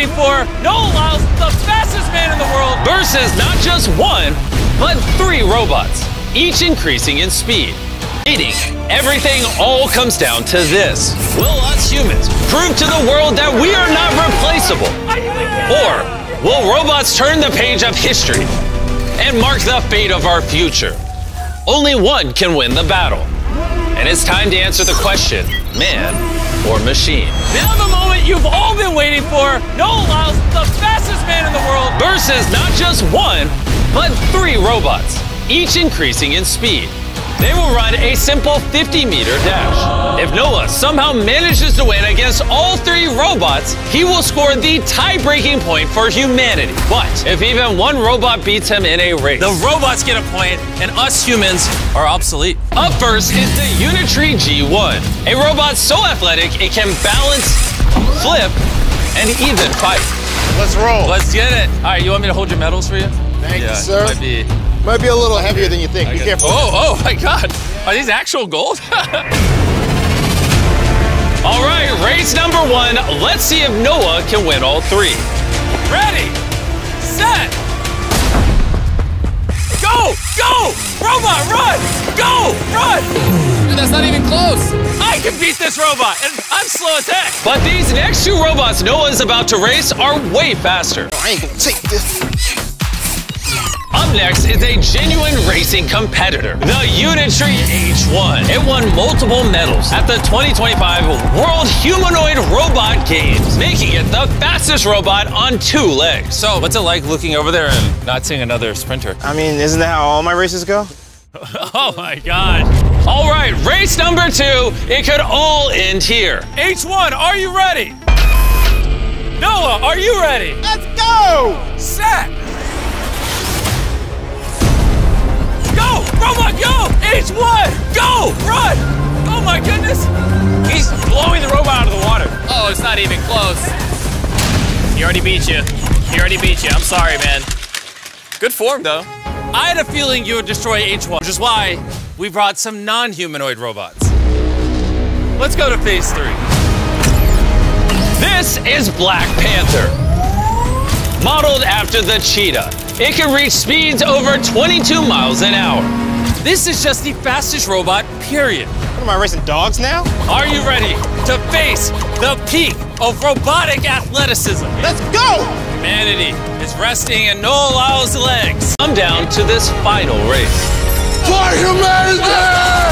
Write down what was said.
waiting for. Noah Lyles, the fastest man in the world. Versus not just one, but three robots, each increasing in speed. Meaning, everything all comes down to this. Will us humans prove to the world that we are not replaceable? Or will robots turn the page of history and mark the fate of our future? Only one can win the battle. And it's time to answer the question man or machine? Now the moment you've all been waiting for. Noah Lyles, the fastest man in the world. Versus not just one, but three robots, each increasing in speed. They will run a simple 50 meter dash. If Noah somehow manages to win against all three robots, he will score the tie breaking point for humanity. But if even one robot beats him in a race, The robots get a point, and us humans are obsolete. up first is the Unitree G1, a robot so athletic it can balance, flip, and even fight. Let's roll. Let's get it. All right, you want me to hold your medals for you? Thank Yeah, you, sir. Might be. Might be a little heavier than you think. Be Okay. careful. Oh, oh my God. Are these actual gold? All right, race number one. Let's see if Noah can win all three. Ready, set, go, go! Robot, run! Go, run! Dude, that's not even close. I can beat this robot, and I'm slow attack. But these next two robots Noah is about to race are way faster. I ain't gonna take this. Up next is a genuine racing competitor, the Unitree H1. It won multiple medals at the 2025 World Humanoid Robot Games, making it the fastest robot on two legs. So, what's it like looking over there and not seeing another sprinter? I mean, isn't that how all my races go? Oh my God. All right, race number two. It could all end here. H1, are you ready? Noah, are you ready? Let's go! Set! Go! Run! Oh my goodness! He's blowing the robot out of the water. Oh, it's not even close. He already beat you. He already beat you. I'm sorry, man. Good form, though. I had a feeling you would destroy H1, which is why we brought some non humanoid robots. Let's go to phase three. This is Black Panther. Modeled after the cheetah, it can reach speeds over 22 miles an hour. This is just the fastest robot, period. What am I racing dogs now? Are you ready to face the peak of robotic athleticism? Let's go! Humanity is resting in Noah Lyles' legs. Come down to this final race. For humanity!